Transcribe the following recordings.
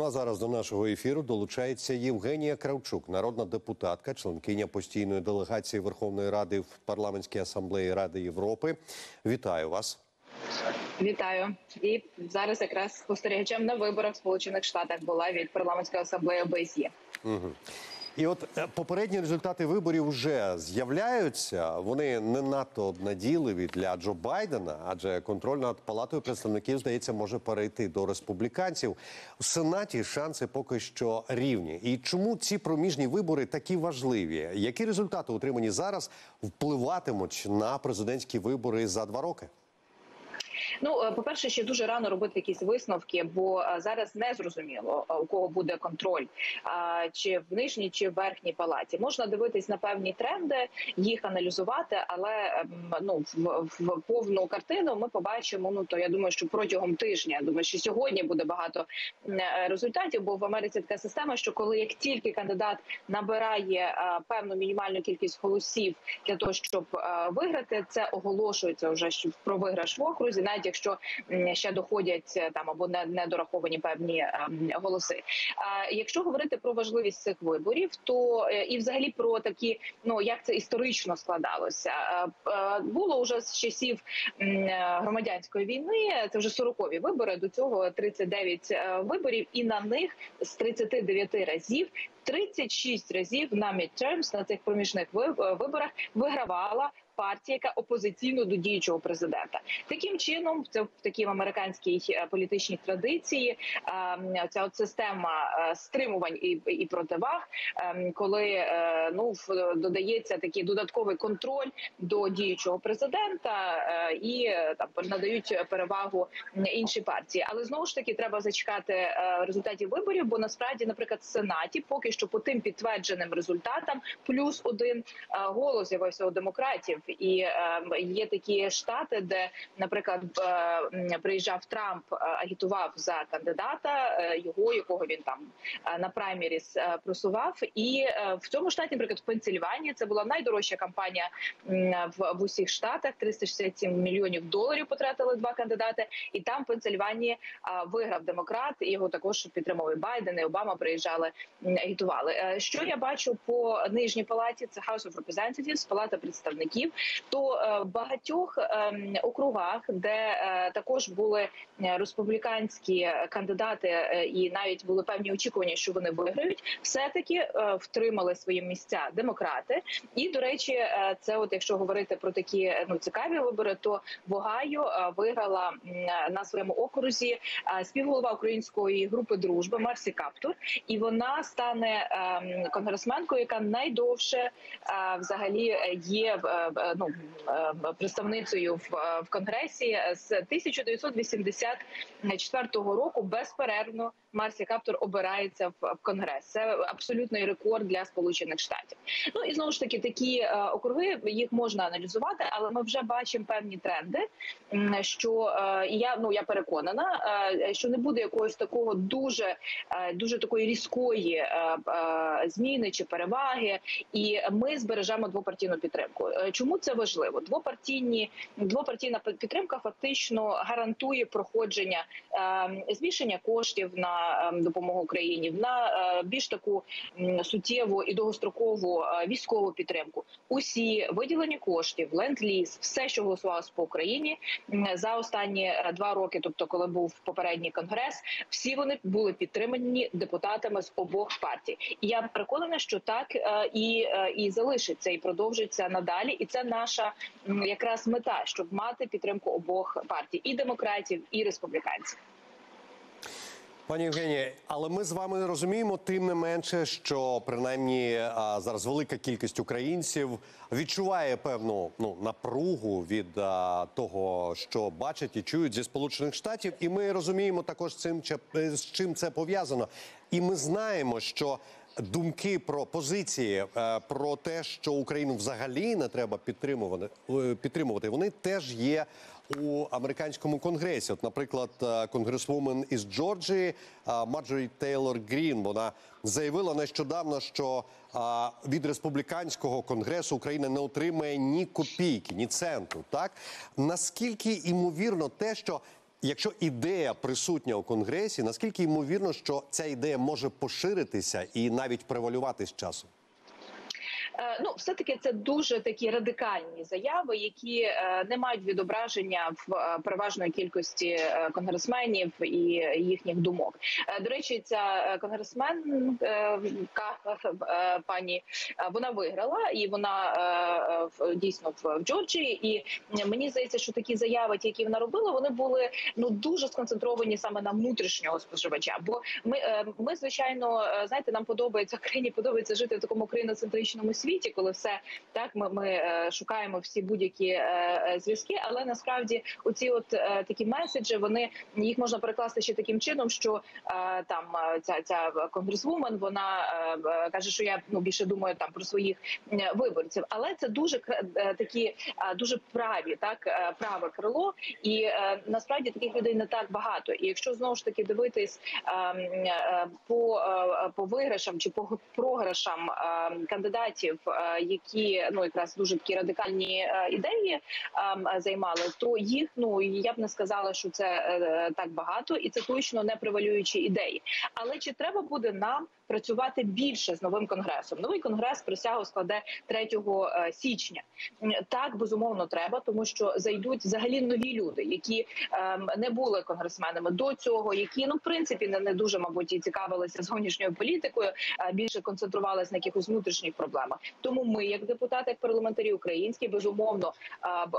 Ну а зараз до нашого ефіру долучається Євгенія Кравчук, народна депутатка, членкиня постійної делегації Верховної Ради в парламентській асамблеї Ради Європи. Вітаю вас. Вітаю і зараз якраз спостерігачем на виборах в Сполучених Штатах була від парламентської асамблеї ОБСЄ. Угу. І от е, попередні результати виборів вже з'являються. Вони не надто обнадійливі для Джо Байдена, адже контроль над палатою представників здається може перейти до республіканців. У сенаті шанси поки що рівні. І чому ці проміжні вибори такі важливі? Які результати отримані зараз впливатимуть на президентські вибори за два роки? Ну, е, по перше, ще дуже рано робити якісь висновки, бо е, зараз не зрозуміло у кого буде контроль, чи в нижній, чи в верхній палаті. Можна дивитись на певні тренди, їх аналізувати, але ем, ну в, повну картину ми побачимо. Ну то я думаю, що протягом тижня я думаю, що сьогодні буде багато е, результатів. Бо в Америці така система, що коли як тільки кандидат набирає певну мінімальну кількість голосів для того, щоб виграти, це оголошується вже про виграш в окрузі, навіть якщо ще доходять е, там або не, не дораховані певні ем, голоси. Якщо говорити про важливість цих виборів, то е, і взагалі про такі, ну як це історично складалося, е, було вже з часів громадянської війни. Це вже 40-ві вибори. До цього 39 виборів, і на них з 39 разів. 36 разів на midterms, на цих проміжних виборах вигравала партія, яка опозиційно до діючого президента. Таким чином, це в такій американській е, політичній традиції. Е, ця от система е, стримувань і і противаг, коли ну додається такий додатковий контроль до діючого президента і там надають перевагу іншій партії. Але знову ж таки треба зачекати результатів виборів, бо насправді, наприклад, в сенаті поки що по тим підтвердженим результатам плюс один голос з'явився у демократів і е, є такі штати, де, наприклад, е, приїжджав Трамп, е, агітував за кандидата його, якого він там на прайміріс просував. І в цьому штаті, наприклад, в Пенсильванії це була найдорожча кампанія в, в усіх штатах. 367 мільйонів доларів потратили два кандидати, і там в Пенсильванії виграв демократ. і Його також підтримали Байден і Обама. Приїжджали агітували. Що я бачу по нижній палаті? Це House of Representatives, палата представників то е, в багатьох ем, округах, де е, також були е, республіканські кандидати, і навіть були певні очікування, що вони виграють, все таки втримали свої місця демократи. І до речі, це, от якщо говорити про такі ну цікаві вибори, то в Огайо виграла на своєму окрузі співголова української групи дружби Марсі Каптур, і вона стане ем, конгресменкою, яка найдовше взагалі є в ну Е, представницею в, в конгресі з 1984 року безперервно Марсі Каптор обирається в, конгрес. Це абсолютний рекорд для сполучених штатів. Ну і знову ж таки такі е, округи їх можна аналізувати, але ми вже бачимо певні тренди. Що е, я ну я переконана, е, що не буде якогось такого дуже дуже такої різкої зміни чи переваги, і ми збережемо двопартійну підтримку. Чому це важливо? Двопартійні двопартійна підтримка фактично гарантує проходження е, збільшення коштів на. Ем, допомогу Україні на е, більш таку суттєву і довгострокову е, військову підтримку. Усі виділені коштів, ленд-ліз, все, що голосувалося по Україні за останні е, два роки, тобто коли був попередній конгрес, всі вони були підтримані депутатами з обох партій. І я переконана, що так і і залишиться, і продовжиться надалі. І це наша якраз мета, щоб мати підтримку обох партій і демократів, і республіканців. Пані Євгенія, але ми з вами розуміємо, тим не менше, що принаймні зараз велика кількість українців відчуває певну ну напругу від а, того, що бачать і чують зі сполучених штатів, і ми розуміємо також цим з чим це пов'язано, і ми знаємо, що думки про позиції е, про те, що Україну взагалі не треба підтримувати, е, підтримувати, вони теж є у американському конгресі. От, наприклад, е, конгресвумен із Джорджії Маджорі Тейлор Грін вона заявила нещодавно, що від республіканського конгресу Україна не отримає ні копійки, ні центу. Так наскільки імовірно те, що Якщо ідея присутня у конгресі, наскільки ймовірно, що ця ідея може поширитися і навіть превалювати з часом? Е, Ну, все таки це дуже такі радикальні заяви, які е, не мають відображення в е, переважної кількості конгресменів і їхніх думок. До речі, ця конгресменка пані вона виграла, і вона дійсно в Джорджії. І мені здається, що такі заяви, ті, які вона робила, вони були ну дуже сконцентровані саме на внутрішнього споживача. Бо ми, ми звичайно, знаєте, нам подобається країні, подобається жити в такому країноцентричному світі, коли все так ми, ми е, шукаємо всі будь-які е, е, зв'язки. Але насправді оці от такі меседжі, вони їх можна перекласти ще таким чином, що там ця ця конгресвумен, вона каже, що я ну більше думаю там про своїх виборців, але це дуже такі дуже праві, так праве крило, і насправді таких людей не так багато. І якщо знову ж таки дивитись по, по виграшам чи по програшам кандидатів, е, які ну якраз дуже такі радикальні е, ідеї е, займали, то їх ну я б не сказала, що це е, так багато, і це точно не превалюючі ідеї. Але чи треба буде нам працювати більше з новим конгресом? Новий конгрес присягу складе 3 е, січня. Так безумовно треба, тому що зайдуть взагалі нові люди, які ем, не були конгресменами до цього, які ну в принципі не, не дуже мабуть і цікавилися зовнішньою політикою, а більше концентрувалися на якихось внутрішніх проблемах. Тому ми, як депутати, як парламентарі українські, безумовно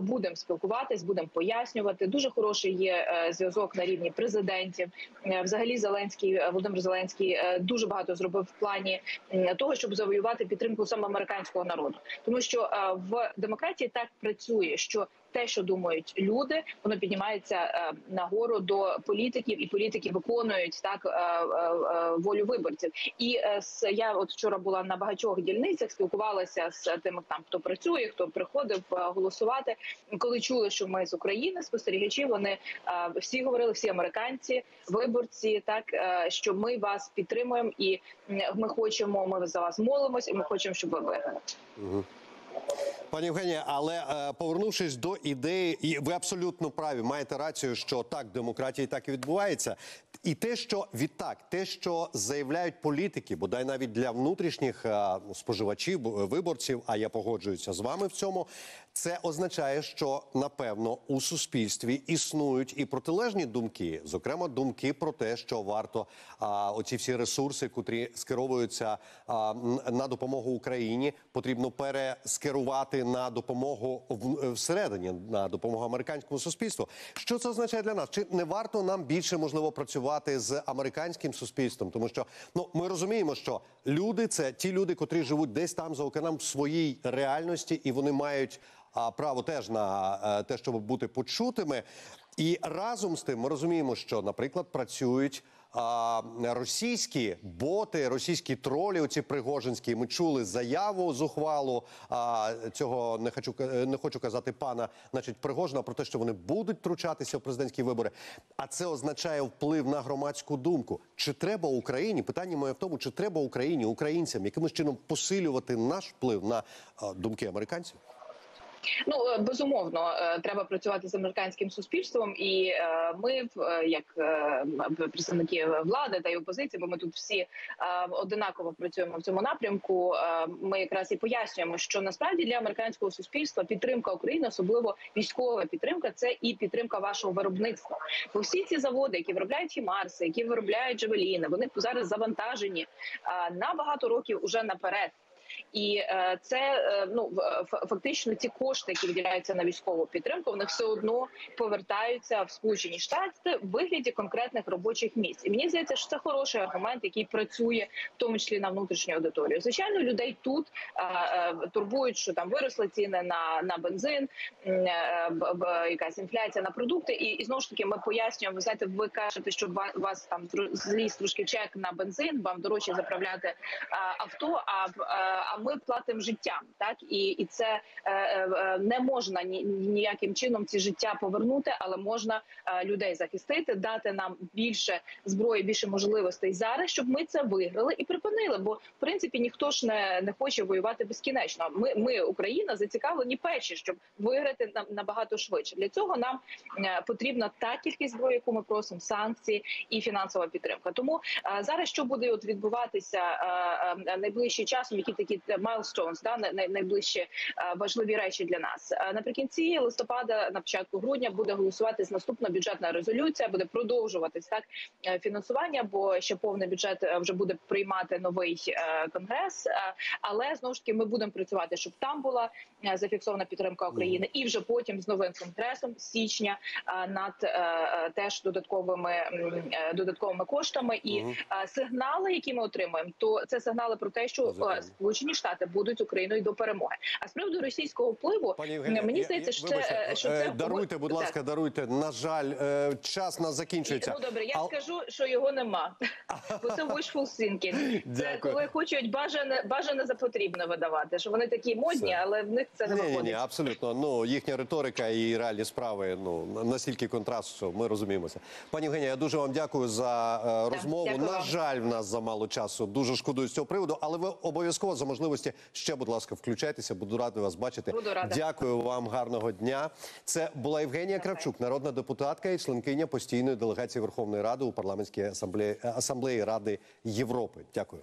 будемо спілкуватись, будемо пояснювати. Дуже хороший є е, зв'язок на рівні президентів. Е, Взагалі, Зеленський е, Володимир Зеленський дуже багато зробив в плані того, щоб завоювати підтримку саме американського народу, тому що в демократії так працює, що те, що думають люди, воно піднімається е, нагору до політиків, і політики виконують так е, е, волю виборців. І я от вчора була на багатьох дільницях, спілкувалася з тими, там хто працює, хто приходив голосувати. Коли чули, що ми з України, спостерігачі, вони всі говорили, всі американці, виборці, так що ми вас підтримуємо, і ми хочемо. Ми за вас молимось, і ми хочемо, щоб ви виграли. Пані Євгенія, але е, повернувшись до ідеї, і ви абсолютно праві, маєте рацію, що так демократії так і відбувається. І те, що відтак, те, що заявляють політики, бодай навіть для внутрішніх е, споживачів, виборців, а я погоджуюся з вами в цьому. Це означає, що напевно у суспільстві існують і протилежні думки, зокрема думки про те, що варто а, оці всі ресурси, котрі скеровуються а, на допомогу Україні, потрібно перескерувати на допомогу в- всередині, на допомогу американському суспільству. Що це означає для нас? Чи не варто нам більше можливо працювати з американським суспільством? Тому що ну ми розуміємо, що люди це ті люди, котрі живуть десь там за океаном в своїй реальності, і вони мають право теж на е, те, щоб бути почутими. І разом з тим ми розуміємо, що, наприклад, працюють. Російські боти, російські тролі, оці пригожинські. Ми чули заяву зухвалу цього не хочу не хочу казати пана, значить Пригожина про те, що вони будуть втручатися в президентські вибори. А це означає вплив на громадську думку. Чи треба Україні? Питання моє в тому, чи треба Україні, українцям, якимось чином посилювати наш вплив на а, думки американців? Ну е, безумовно, е, треба працювати з американським суспільством, і е, ми, як представники влади та й опозиції, бо ми тут всі одинаково працюємо в цьому напрямку. Ми якраз і пояснюємо, що насправді для американського суспільства підтримка України, особливо військова підтримка, це і підтримка вашого виробництва. Бо всі ці заводи, які виробляють хімарси, які виробляють джавеліни, вони зараз завантажені на багато років уже наперед. І е, це е, ну фактично ці кошти, які виділяються на військову підтримку, вони все одно повертаються в Сполучені Штати в вигляді конкретних робочих місць. І мені здається, що це хороший аргумент, який працює в тому числі на внутрішню аудиторію. Звичайно, людей тут е, турбують, що там виросли ціни на, на бензин, якась інфляція на продукти. І, і знову ж таки, ми пояснюємо. Ви знаєте, ви кажете, що ва- вас там зліз трошки чек на бензин, вам дорожче заправляти авто. А а ми платимо життям. Так і, і це е, е, не можна ні, ніяким чином ці життя повернути, але можна е, людей захистити, дати нам більше зброї, більше можливостей зараз, щоб ми це виграли і припинили. Бо в принципі ніхто ж не, не хоче воювати безкінечно. Ми, ми, Україна, зацікавлені перші, щоб виграти набагато швидше. Для цього нам е, потрібна та кількість зброї, яку ми просимо, санкції і фінансова підтримка. Тому е, зараз що буде от відбуватися е, е, найближчим часом, які такі milestones, да, най- най- найближчі е, важливі речі для нас. Е, Наприкінці листопада, на початку грудня, буде голосуватись наступна бюджетна резолюція, буде продовжуватись так е, фінансування, бо ще повний бюджет е, вже буде приймати новий е, конгрес. Е, Але знову ж таки ми будемо працювати, щоб там була е, зафіксована підтримка України, і вже потім з новим конгресом з січня е, над е, е, теж додатковими е, додатковими коштами і е, сигнали, які ми отримуємо, то це сигнали про те, що Звичайно. Е, Сполучені Штати будуть Україною до перемоги. А з приводу російського впливу Євгенія, мені здається, що вибачте, це що е, це даруйте, будь Так. ласка, даруйте. На жаль, е, час нас закінчується. Ну добре, я А- скажу, що його нема. Бо це wishful thinking. Це коли хочуть бажане бажане за потрібне видавати. Що вони такі модні, Все. але в них це не Ні, ні, виходить. ні, абсолютно. Ну їхня риторика і реальні справи. Ну настільки контраст, що ми розуміємося. Пані Євгенія, я дуже вам дякую за е, розмову. дякую На жаль, в нас замало часу. Дуже шкодую з цього приводу, але ви обов'язково за можливості ще, будь ласка, включайтеся. Буду радий вас бачити. Буду рада. Дякую вам, гарного дня. Це була Євгенія Кравчук, народна депутатка і членкиня постійної делегації Верховної Ради у парламентській асамблеї асамблеї Ради Європи. Дякую.